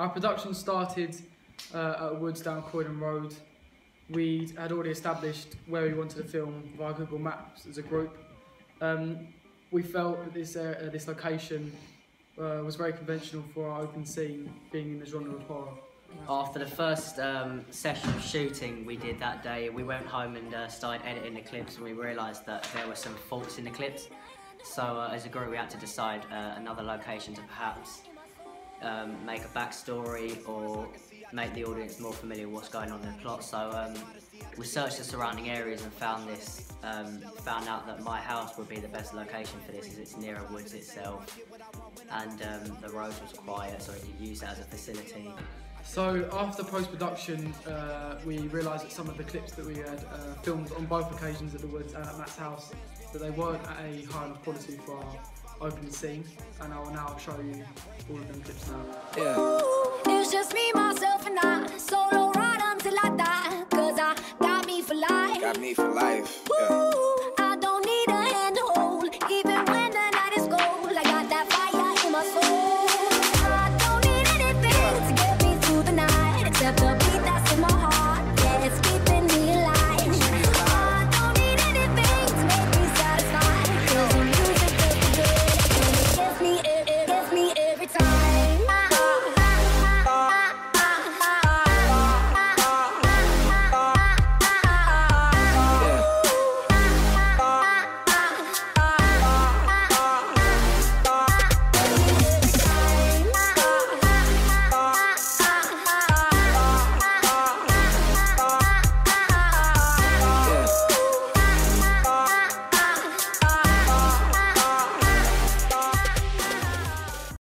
Our production started uh, at Woods down Croydon Road. We had already established where we wanted to film via Google Maps as a group. Um, we felt that this, uh, this location uh, was very conventional for our open scene, being in the genre of horror. After the first um, session of shooting we did that day, we went home and uh, started editing the clips and we realised that there were some faults in the clips. So uh, as a group we had to decide uh, another location to perhaps um, make a backstory or make the audience more familiar with what's going on in the plot. So um, we searched the surrounding areas and found this, um, found out that my house would be the best location for this as it's near a woods itself and um, the road was quiet so we could use that as a facility. So after post-production, uh, we realised that some of the clips that we had uh, filmed on both occasions at the Woods and at Matt's house, that they weren't at a high enough quality for our opening scene, and I will now show you all of them clips now.